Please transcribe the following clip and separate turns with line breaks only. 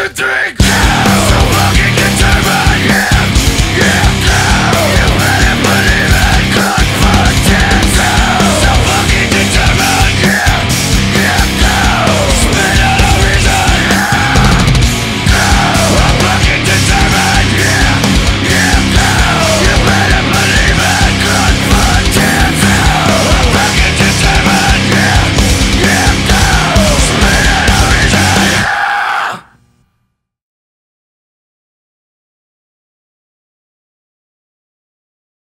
should drink?